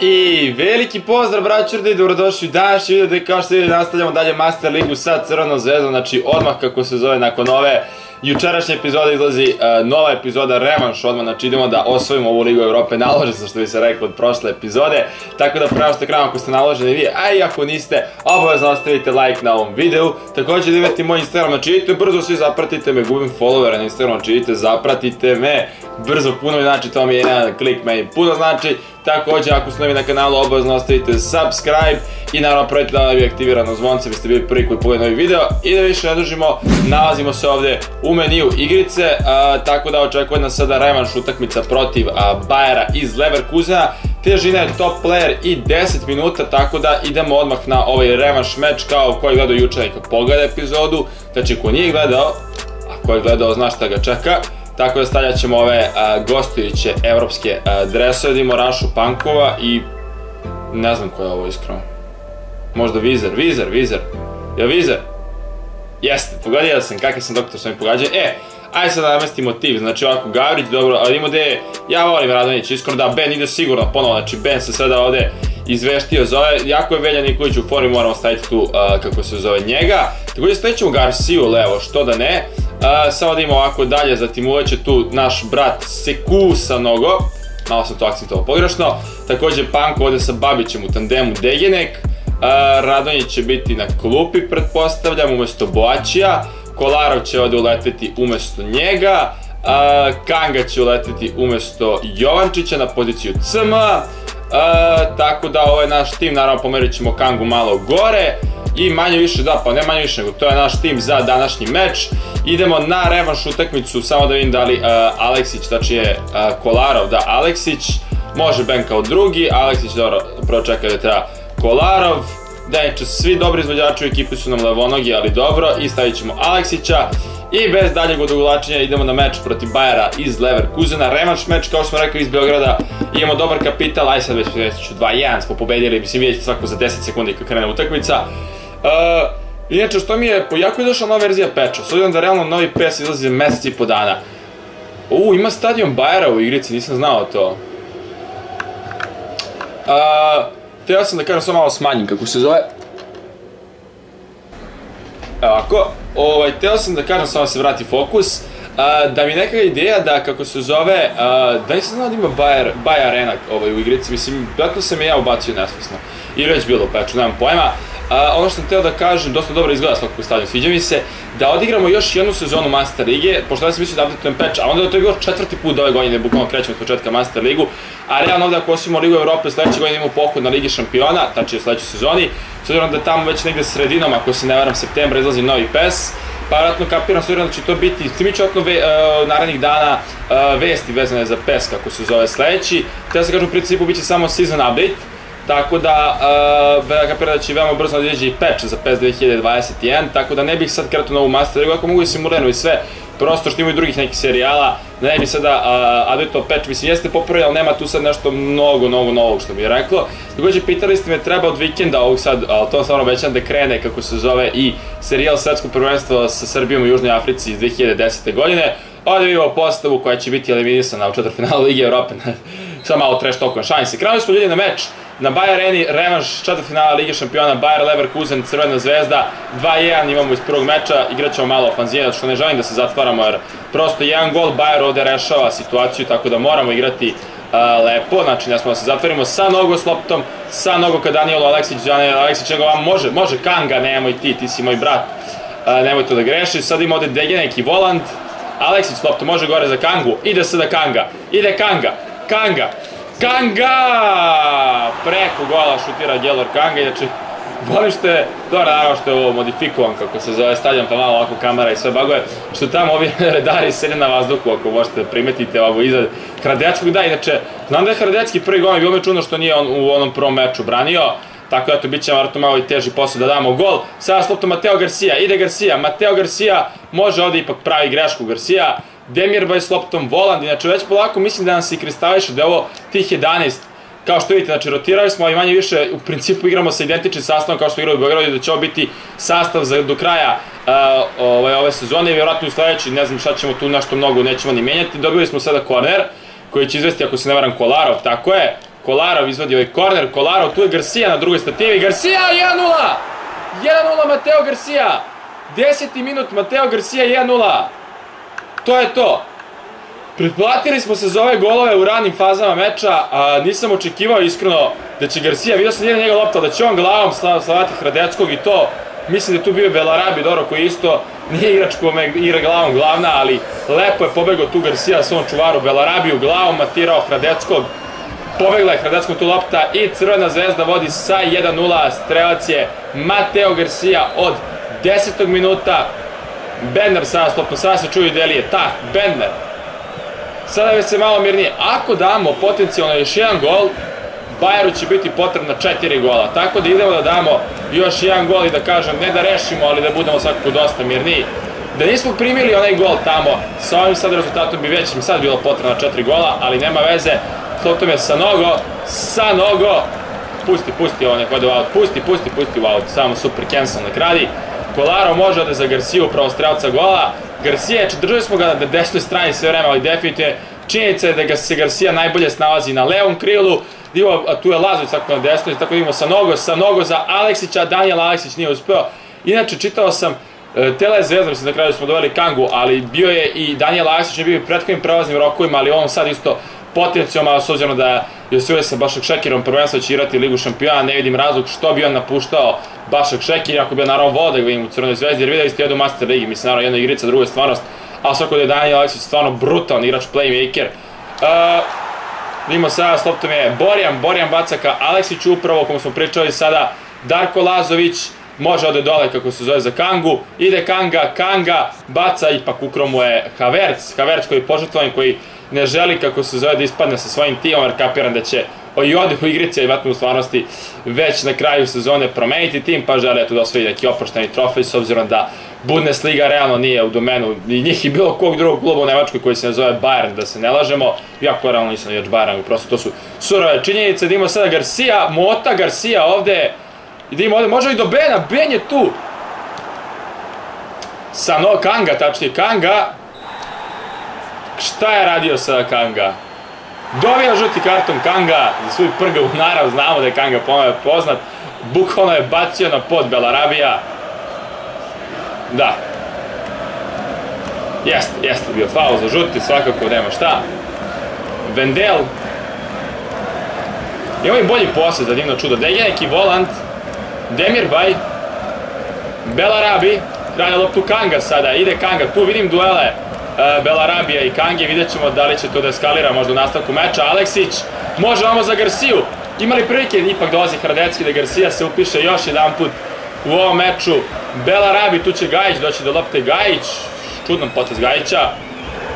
I veliki pozdrav braćurda i dobrodošli u današnji video gde kao što vidite nastavljamo dalje Master Ligu sa Crvenom zvezdom, znači odmah kako se zove nakon ove jučerašnje epizode izlazi uh, nova epizoda revanš. Odmah, znači idemo da osvojimo ovu Ligu Evrope, nalože se što bi se reklo od prošle epizode, tako da prema što krenemo ako ste naloženi vi, a i ako niste, obavezno ostavite like na ovom videu, također da imate moj Instagram, znači idite brzo svi zapratite me, gubim followere na Instagram, znači idite zapratite me, brzo puno znači to mi je jedan klik meni puno znači, Također, ako ste novi na kanalu, obavezno ostavite subscribe i naravno projete da vi aktivirano zvonce, biste bili prvi koji pogleda novi video. I da više ne dužimo, nalazimo se ovdje u meniju igrice, tako da očekuje nas sada revanš utakmica protiv Bajera iz Leverkusena. Težina je top player i 10 minuta, tako da idemo odmah na ovaj revanš meč kao koji je gledao juče neka pogleda epizodu. Znači, ko nije gledao, a ko je gledao zna šta ga čeka. Tako da stavljat ćemo ove a, gostujuće evropske a, dresove, da imamo Rašu Pankova i ne znam ko je ovo iskreno. Možda Vizer, Vizer, Vizer. Je Vizer? Jeste, pogadio sam, kakav sam doktor sam mi pogađao. E, ajde sad da namestimo tip, znači ovako Gavrić, dobro, ali imamo gde, ja volim Radonjić, iskreno da Ben ide sigurno ponovo, znači Ben se sada ovde izveštio zove, jako je Velja Nikolić u formi, moramo staviti tu kako se zove njega. Također stavit ćemo Garciju levo, što da ne. Uh, samo ovako dalje, zatim uveće tu naš brat Seku sa nogo. Malo sam to akcentovao pogrešno. Također Panko ovde sa Babićem u tandemu Degenek. Uh, Radonjić će biti na klupi, pretpostavljam, umesto Boačija. Kolarov će ovde uleteti umesto njega. Kanga će uleteti umesto Jovančića na poziciju CM. Tako da ovaj naš tim, naravno pomerit ćemo Kangu malo gore i manje više, da, pa ne manje više, nego to je naš tim za današnji meč. Idemo na revanš utakmicu, samo da vidim da li uh, Aleksić, znači je uh, Kolarov, da, Aleksić, može Ben kao drugi, Aleksić, dobro, prvo čekaj da treba Kolarov, je svi dobri izvođači u ekipi su nam levonogi, ali dobro, i stavit ćemo Aleksića. I bez daljeg odugovlačenja idemo na meč protiv Bajera iz Leverkusena, revanš meč kao smo rekli iz Beograda, imamo dobar kapital, aj sad već ću 2-1 smo pobedili, mislim vidjeti svako za 10 sekundi kad krene utakmica. Inače, što mi je, jako je došla nova verzija peča, s obzirom da realno novi PES izlazi mesec i po dana. U, ima stadion Bajera u igrici, nisam znao to. Uh, Teo sam da kažem samo malo smanjim, kako se zove. Evo ako, ovaj, teo sam da kažem samo da se vrati fokus, uh, da mi neka ideja da kako se zove, da nisam znao da ima Bayer, Bayer Arena ovaj, u igrici, mislim, vjerojatno sam je ja ubacio nesvesno. Ili već bilo u peču, nemam pojma. A, ono što sam teo da kažem, dosta dobro izgleda svakako stadion, sviđa mi se, da odigramo još jednu sezonu Master Lige, pošto ja sam mislio da updateujem patch, a onda da to je bilo četvrti put ove godine, bukvalno krećemo od početka Master Ligu, a realno ovde ako osvimo Ligu Evrope, sledeće godine imamo pohod na Ligi šampiona, tačnije u sledećoj sezoni, s obzirom da tamo već negde sredinom, ako se ne varam, septembra izlazi novi PES, pa vjerojatno kapiram s da će to biti smičotno ve, uh, narednih dana uh, vesti vezane za PES, kako se zove sledeći, te da se kažem u principu biće samo season update, Tako da, uh, kapira da će veoma brzo nadjeđe i patch za PES 2021, tako da ne bih sad kratio na ovu Master League, ako mogu i simulirano i sve, prosto što imaju drugih nekih serijala, da ne bi sada uh, update patch, mislim jeste popravio, ali nema tu sad nešto mnogo, mnogo novog što bih reklo. Takođe, pitali ste me treba od vikenda ovog sad, ali to stvarno obećam da krene, kako se zove, i serijal svetskog prvenstva sa Srbijom u Južnoj Africi iz 2010. godine. Ovdje vidimo postavu koja će biti eliminisana u četvrtfinalu Lige Europe, samo malo trash talk na šansi. Krenuli smo ljudi na meč, Na Bayer Areni revanš četvrtfinala Lige šampiona Bayer Leverkusen Crvena zvezda. 2-1 imamo iz prvog meča igraćemo malo ofanzije što ne želim da se zatvaramo jer prosto jedan gol Bayer ovde rešava situaciju tako da moramo igrati uh, lepo, znači ne smo da se zatvorimo sa nogo s loptom, sa nogo ka Danijelu Aleksić, Danijel Aleksić, nego vam može, može Kanga, nemoj ti, ti si moj brat, uh, nemoj to da grešiš, sad ima ovde Degenek i Voland, Aleksić s loptom može gore za Kangu, ide sada Kanga, ide Kanga, Kanga, Kanga! Preko gola šutira Gelor Kanga, inače volim što je, dobro naravno što je ovo modifikovan kako se zove stadion, pa malo ovako kamera i sve bagove, što tamo ovi redari sede na vazduhu, ako možete primetiti ovako iza Hradeckog, da, inače, znam da je Hradecki prvi gol, bilo me čudno što nije on u onom prvom meču branio, tako da to bit će vrlo malo i teži posao da damo gol. Sada s loptom Mateo Garcia, ide Garcia, Mateo Garcia može ovde ipak pravi grešku Garcia, Demirbaj s loptom Voland, inače već polako mislim da nam se i kristališe da je ovo tih 11 kao što vidite, znači rotirali smo i manje više, u principu igramo sa identičnim sastavom kao što igramo u Beogradu, da će ovo biti sastav za, do kraja uh, ove, ove sezone i vjerojatno u sledeći, ne znam šta ćemo tu nešto mnogo nećemo ni menjati. Dobili smo sada korner, koji će izvesti, ako se ne varam, Kolarov, tako je, Kolarov izvodi ovaj korner, Kolarov, tu je Garcia na drugoj stativi, Garcia 1-0! 1-0 Mateo Garcia! Deseti minut, Mateo Garcia 1-0! To je to. Pretplatili smo se za ove golove u ranim fazama meča, a nisam očekivao iskreno da će Garcia, vidio sam jedan njega lopta, da će on glavom slavati Hradeckog i to, mislim da tu bio Belarabi, Doro, koji isto nije igrač kome igra glavom glavna, ali lepo je pobegao tu Garcia svom čuvaru Belarabiju, glavom matirao Hradeckog, pobegla je Hradeckom tu lopta i Crvena zvezda vodi sa 1-0, strelac je Mateo Garcia od 10. minuta, Benner sada stopno, sada se čuju delije, tak, Benner, sada već se malo mirnije, ako damo potencijalno još jedan gol, Bajeru će biti potrebna četiri gola, tako da idemo da damo još jedan gol i da kažem, ne da rešimo, ali da budemo svakako dosta mirniji. Da nismo primili onaj gol tamo, sa ovim sad rezultatom bi već mi sad bilo potrebna četiri gola, ali nema veze, Slotom je sa nogo, sa nogo, pusti, pusti ovo nek ode u out, pusti, pusti, pusti u out, samo super cancel nek radi. Kolaro može ode za Garciju, pravo strelca gola, Garcia, držali smo ga na desnoj strani sve vreme, ali definitivno činjenica je da ga se Garcia najbolje snalazi na levom krilu, Divo, a tu je Lazović tako na desnoj, tako da imamo sa nogo, sa nogo za Aleksića, Daniel Aleksić nije uspeo. Inače, čitao sam, e, Tele Zvezda, mislim na kraju smo doveli Kangu, ali bio je i Daniel Aleksić, je bio i prethodnim prelaznim rokovima, ali on sad isto potencijalno, s obzirom da je osvojio sa Bašak Šekirom prvenstvo će igrati Ligu šampiona, ne vidim razlog što bi on napuštao Bašak Šekir, ako bi on naravno volao da ga vidim u Crvenoj zvezdi, jer videli ste jedu Master Ligi, mislim naravno jedna igrica, druga je stvarnost, a svako da je Daniel Aleksić stvarno brutalan igrač, playmaker. Uh, Vidimo sada s loptom je Borjan, Borjan baca ka Aleksiću upravo, komu smo pričali sada, Darko Lazović, može ode dole kako se zove za Kangu, ide Kanga, Kanga, baca, ipak ukromu je Havertz, Havertz koji je požrtvovan, koji ne želi kako se zove da ispadne sa svojim timom, jer kapiram da će i ode u igrici, i vatno u stvarnosti već na kraju sezone promeniti tim, pa žele tu da osvoji neki oprošteni trofej, s obzirom da Bundesliga realno nije u domenu i njih i bilo kog drugog kluba u Nemačkoj koji se nazove Bayern, da se ne lažemo, jako realno nisam već Bayern, prosto to su surove činjenice, ima sada Garcia, Mota Garcia ovde, i ima ovde, može i do Bena, Ben je tu, sa no, Kanga, tačnije Kanga, šta je radio sada Kanga? Dobija žuti karton Kanga za svoj prgavu narav, znamo da je Kanga poznat, bukvalno je bacio na pod Belarabija, Da. Jeste, jeste bio faul za žuti, svakako nema šta. Vendel. I bolji posle za divno čudo. Da je neki volant. Demirbaj. Belarabi. Kralja loptu Kanga sada. Ide Kanga. Tu vidim duele Belarabija i Kange. Vidjet ćemo da li će to da eskalira možda u nastavku meča. Aleksić. Može vamo za Garciju. Imali prilike, ipak dolazi Hradecki da Garcia se upiše još jedan put u ovom meču. Bela Rabi, tu će Gajić doći do lopte. Gajić, čudan potez Gajića.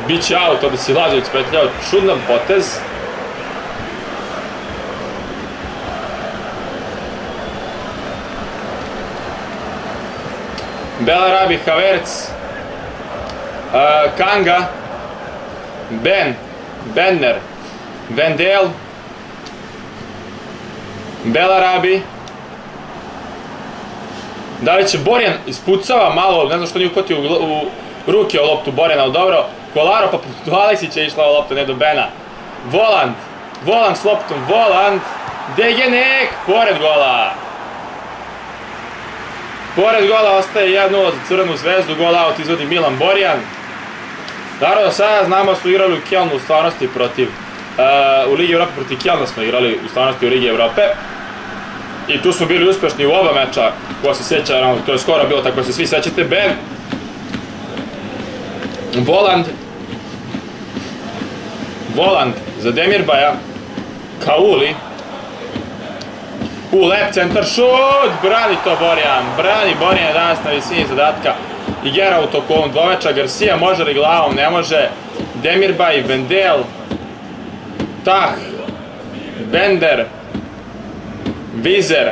Biće out, ovde si Lazović petljao, čudan potez. Bela Rabi, Havertz, Kanga, Ben, Benner, Vendel, Bela Rabi, Da li će Borjan ispucava malo, ne znam što nije uhvatio u, u ruke o loptu Borjana, ali dobro. Kolaro pa do Aleksića je išla lopta, ne do Bena. Voland, Voland s loptom, Voland. Degenek, pored gola. Pored gola ostaje 1-0 za Crvenu zvezdu, gol out izvodi Milan Borjan. Naravno, sada znamo smo igrali u Kjelnu u stvarnosti protiv, uh, u Ligi Evrope protiv Kjelna smo igrali u stvarnosti u Ligi Evrope. I tu smo bili uspešni u oba meča, ko se sjeća, to je skoro bilo tako se svi sećate. Ben, Voland, Voland za Demirbaja, Kauli, u lep centar šut, brani to Borjan, brani Borjan je danas na visini zadatka. Igera u toku ovom dvomeča, Garcia može li glavom, ne može, Demirbaj, Vendel, Tah, Bender, Vizer.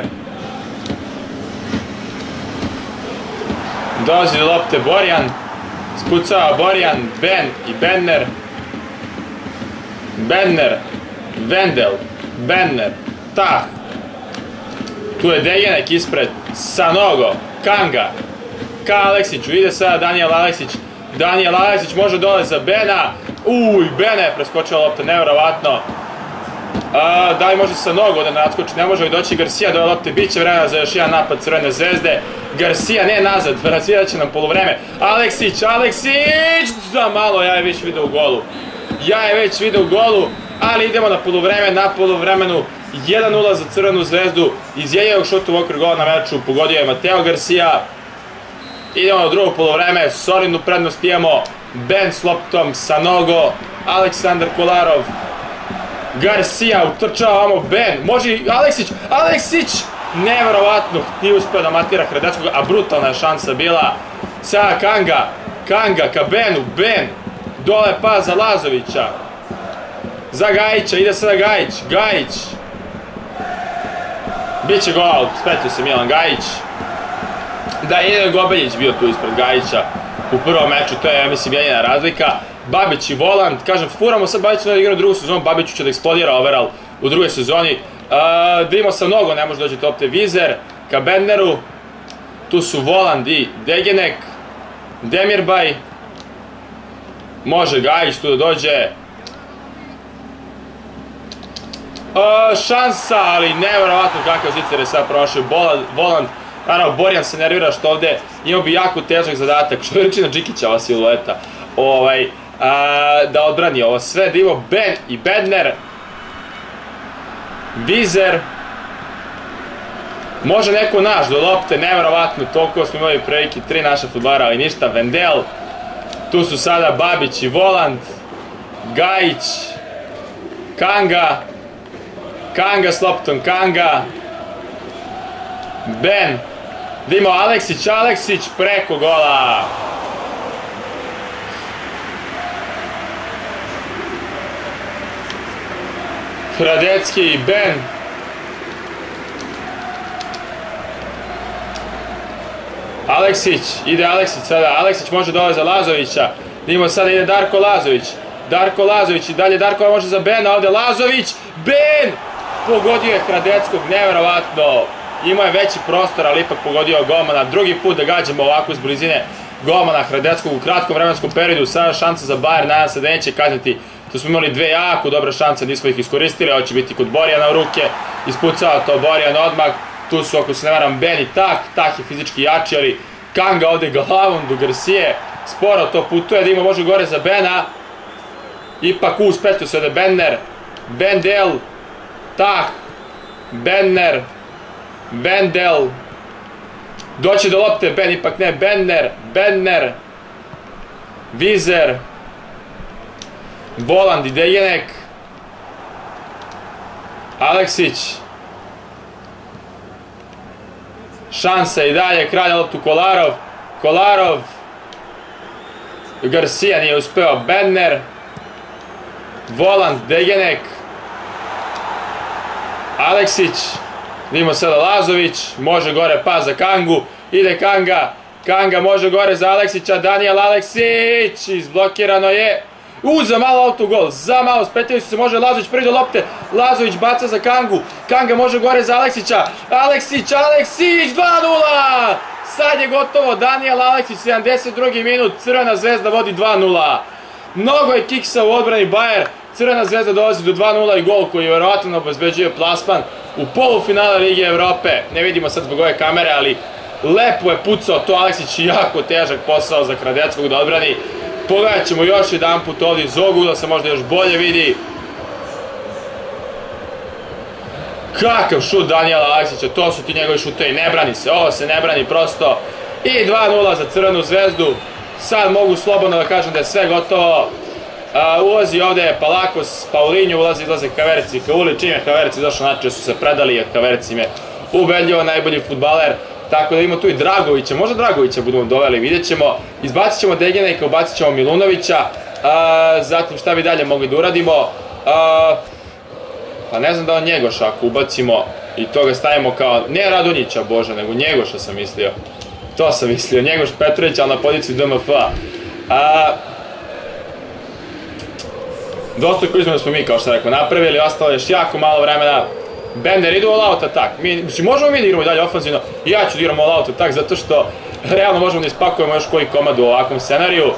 Dolazi do lopte Borjan. Spucava Borjan, Ben i Benner. Benner. Vendel. Benner. Tah. Tu je Degenek ispred. Sanogo. Kanga. Ka Aleksiću. Ide sada Daniel Aleksić. Daniel Aleksić može dole za Bena. Uj, Bena je preskočila lopta, nevjerovatno. A, da li može sa nogu da nadskoči, ne može li doći Garcia do lopte, bit će vremena za još jedan napad Crvene zvezde. Garcia ne nazad, razvijet će nam polovreme. Aleksić, Aleksić, za malo, ja je već video u golu. Ja je već video u golu, ali idemo na polovreme, na polovremenu 1-0 za Crvenu zvezdu, iz jednog šuta u okru gola na meču, pogodio je Mateo Garcia. Idemo na drugo polovreme, solidnu prednost imamo, Ben s loptom, Sanogo, Aleksandar Kolarov, Garcia utrčava vamo, Ben, može i Aleksić, Aleksić! Neverovatno, nije uspio da matira Hradeckog, a brutalna je šansa bila. Sada Kanga, Kanga ka Benu, Ben, dole pa za Lazovića. Za Gajića, ide sada Gajić, Gajić. Biće gol, spetio se Milan Gajić. Da, je Gobeljić bio tu ispred Gajića u prvom meču, to je, ja mislim, jedina razlika. Babić i Voland, kažem, furamo sad Babić na igra u drugu sezonu, Babiću će da eksplodira overall u drugoj sezoni. Uh, da imamo sa mnogo, ne može doći topte Vizer, ka Bendneru, tu su Voland i Degenek, Demirbaj, može Gajić tu da dođe, uh, šansa, ali nevjerovatno kakav zicer je sad prošao, Voland, naravno Borjan se nervira što ovde imao bi jako težak zadatak, što reči na Džikića ova silueta, ovaj, a, da odbrani ovo sve, da imamo Ben i Bedner, Vizer, može neko naš do lopte, nevjerovatno, toliko smo imali prilike, tri naša futbara, ali ništa, Vendel, tu su sada Babić i Voland, Gajić, Kanga, Kanga s loptom, Kanga, Ben, imamo Aleksić, Aleksić preko gola. Hradecki i Ben. Aleksić, ide Aleksić sada, Aleksić može dole za Lazovića. Nimo sada ide Darko Lazović. Darko Lazović i dalje Darko može za Bena, ovde Lazović, Ben! Pogodio je Hradeckog, nevjerovatno. Imao je veći prostor, ali ipak pogodio golmana. Drugi put da gađamo ovako iz blizine golmana Hradeckog u kratkom vremenskom periodu. Sada šansa za Bayern, nadam se da neće kazniti. Tu smo imali dve jako dobre šanse, nismo ih iskoristili, ovo će biti kod Borjana u ruke, ispucao to Borjan odmah, tu su, ako se ne varam, Ben i Tah, Tah je fizički jači, ali Kanga ovde glavom do Garcije, sporo to putuje, da ima može gore za Bena, ipak uspetio se da Benner, Bendel, Tah, Benner, Bendel, doći do lopte, Ben ipak ne, Benner, Benner, Vizer, Voland i Degenek. Aleksić. Šansa i dalje, kralja loptu Kolarov. Kolarov. Garcia nije uspeo. Benner. Voland, Degenek. Aleksić. Vidimo sada Lazović. Može gore pas za Kangu. Ide Kanga. Kanga može gore za Aleksića. Daniel Aleksić. Izblokirano je. U, za malo autogol, za malo, spetili su se, može Lazović prvi do lopte, Lazović baca za Kangu, Kanga može gore za Aleksića, Aleksić, Aleksić, 2-0! Sad je gotovo, Daniel Aleksić, 72. minut, Crvena zvezda vodi 2-0. Mnogo je kiksa u odbrani Bayer, Crvena zvezda dolazi do 2-0 i gol koji je verovatno obezbeđuje plasman u polufinale Lige Evrope. Ne vidimo sad zbog ove kamere, ali lepo je pucao to Aleksić jako težak posao za Kradeckog da odbrani. Pogledat ćemo još jedan put ovdje iz ovog da se možda još bolje vidi. Kakav šut Danijela Aleksića, to su ti njegovi šuteji, ne brani se, ovo se ne brani prosto. I 2-0 za Crvenu zvezdu, sad mogu slobodno da kažem da je sve gotovo. Uh, ulazi ovde Palakos, Paulinju, ulazi, izlaze Kaverci, Kauli, čim je Kaverci došao, znači su se predali, jer Kaverci im je ubedljivo najbolji futbaler. Tako da imamo tu i Dragovića, možda Dragovića budemo doveli, vidjet ćemo. Izbacit ćemo Degeneka, ubacit ćemo Milunovića. A, zatim šta bi dalje mogli da uradimo? A, pa ne znam da on Njegoša ako ubacimo i to ga stavimo kao, ne Radunjića Bože, nego Njegoša sam mislio. To sam mislio, Njegoš Petrović, ali na poziciji DMF. Dosta koji smo mi, kao što rekao, napravili, ostalo još jako malo vremena. Bender ide u all out attack. Mi, mislim, možemo mi da igramo dalje ofenzivno. Ja ću da igram all out attack zato što realno možemo da ispakujemo još koji komad u ovakvom scenariju.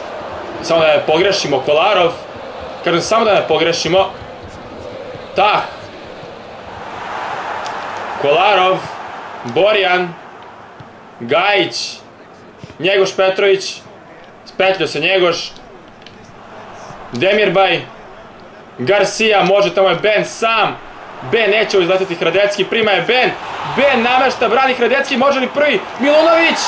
Samo da ne pogrešimo Kolarov. Kažem, samo da ne pogrešimo. Tah, Kolarov, Borjan, Gajić, Njegoš Petrović, spetljo se Njegoš, Demirbaj, Garcia, može, tamo je Ben sam, Ben neće izletiti Hradecki, prima je Ben, Ben namešta, brani Hradecki, može li prvi, Milunović,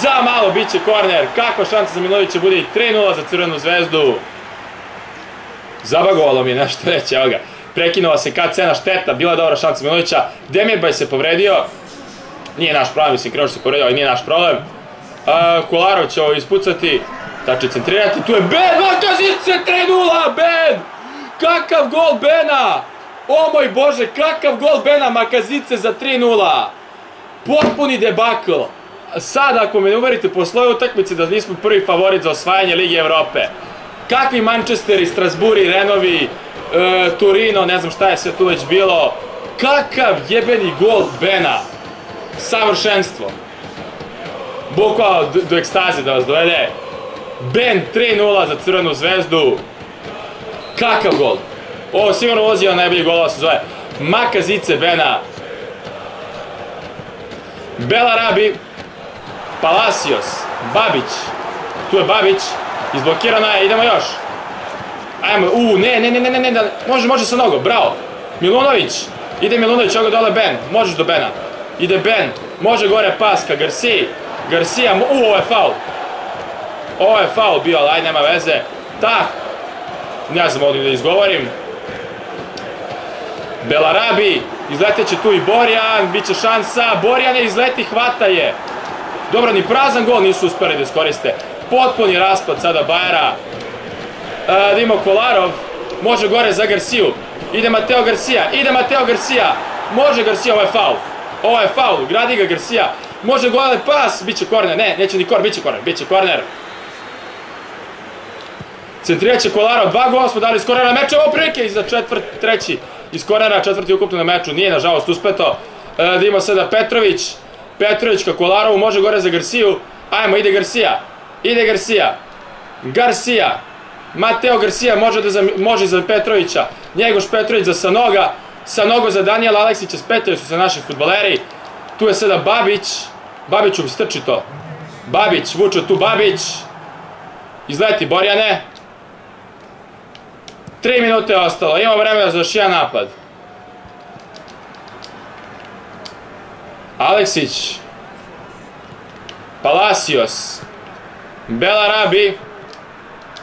za malo bit će korner, kakva šansa za Milunovića bude i 3-0 za Crvenu zvezdu. Zabagovalo mi je nešto reći, evo ga. Prekinula se kad cena šteta, bila je dobra šansa Milunovića, Demirbaj se povredio, nije naš problem, mislim, krenuo se povredio, ali nije naš problem. Uh, Kolarov će ovo ispucati, tači centrirati, tu je Ben, Makazice 3-0, Ben! Kakav gol Bena! O moj Bože, kakav gol Bena Makazice za 3-0! Potpuni debakl! Sad, ako me ne uverite po sloju utakmice da nismo prvi favorit za osvajanje Lige Evrope, kakvi Manchesteri, Strasburi, Renovi, e, Turino, ne znam šta je sve tu već bilo, kakav jebeni gol Bena! Savršenstvo! Bukvalo do, do ekstaze da vas dovede. Ben 3-0 za Crvenu zvezdu. Kakav gol! Ovo sigurno ulazi na najbolji golova se zove Makazice Bena. Belarabi, Palacios, Babić. Tu je Babić, izblokirana je, idemo još. Ajmo, u, ne, ne, ne, ne, ne, ne, može, može sa nogo, bravo. Milunović, ide Milunović, ovo dole Ben, možeš do Bena. Ide Ben, može gore pas ka Garcia. U, ovo je faul. Ovo je faul bio, ali aj nema veze. Tak, ne znam ovdje da izgovorim. Belarabi, izleteće tu i Borjan, bit će šansa, Borjan je izleti, hvata je. Dobro, ni prazan gol nisu uspeli da iskoriste. Potpuni raspad sada Bajara. E, Dimo Kolarov, može gore za Garciju. Ide Mateo Garcia, ide Mateo Garcia. Može Garcia, ovo je faul. Ovo je faul, gradi ga Garcia. Može gole pas, bit će korner, ne, neće ni korner, bit će korner, bit će korner. Centrirat će Kolarov, dva gola smo dali iz kornera, meče ovo prilike i za četvrt, treći iz kornera, četvrti ukupno na meču, nije nažalost uspeto. E, da ima sada Petrović, Petrović ka Kolarovu, može gore za Garciju, ajmo, ide Garcia, ide Garcia, Garcia, Mateo Garcia može, da za, može za Petrovića, Njegoš Petrović za Sanoga, Sanogo za Danijela Aleksića, spetaju su se naši futboleri, tu je sada Babić, Babiću strči to, Babić, vuče tu Babić, izleti Borjane, 3 minute ostalo, imamo vremena za još jedan napad. Aleksić. Palacios. Belarabi.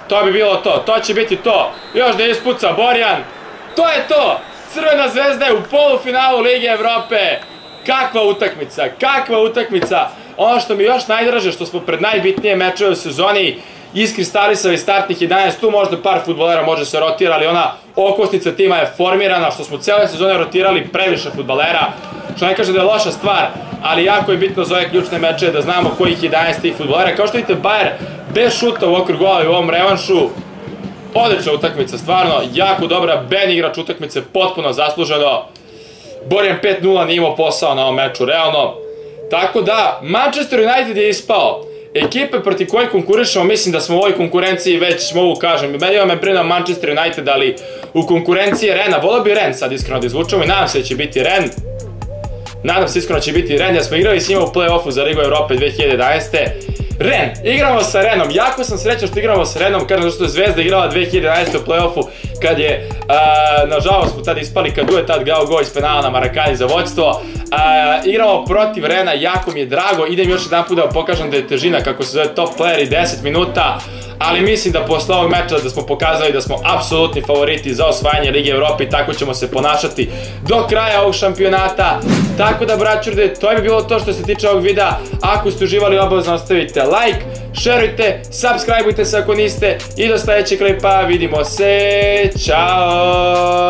To bi bilo to, to će biti to. Još da ispuca Borjan. To je to! Crvena zvezda je u polufinalu Lige Evrope. Kakva utakmica, kakva utakmica. Ono što mi još najdraže, što smo pred najbitnije mečeve u sezoni, iskristalisali startnih 11, tu možda par futbolera može se rotira, ali ona okosnica tima je formirana, što smo cele sezone rotirali previše futbolera, što ne kaže da je loša stvar, ali jako je bitno za ove ključne meče da znamo kojih 11 tih futbolera. Kao što vidite, Bayer bez šuta u okru gola i u ovom revanšu, odlična utakmica, stvarno, jako dobra, Ben igrač utakmice, potpuno zasluženo, Borjan 5-0 nije imao posao na ovom meču, realno, tako da, Manchester United je ispao, ekipe proti koje konkurišemo, mislim da smo u ovoj konkurenciji već mogu kažem, meni vam je brinuo Manchester United, ali u konkurenciji Rena, volio bi Ren sad iskreno da izvučemo i nadam se da će biti Ren. Nadam se iskreno da će biti Ren, ja smo igrali s njima u play-offu za Ligu Europe 2011. Ren, igramo sa Renom, jako sam srećan što igramo sa Renom, kažem što je Zvezda igrala 2011. u play-offu, kad je, nažalost smo tad ispali, kad je tad gao gol iz penala na Marakani za vođstvo. Igramo protiv Rena, jako mi je drago, idem još jedan put da vam pokažem da je težina, kako se zove top player i 10 minuta, ali mislim da posle ovog meča da smo pokazali da smo apsolutni favoriti za osvajanje Lige Evrope i tako ćemo se ponašati do kraja ovog šampionata. Tako da, braćurde, to je bilo to što se tiče ovog videa. Ako ste uživali, obavezno ostavite like, šerujte, subscribeujte se ako niste i do sledećeg klipa vidimo se, čao!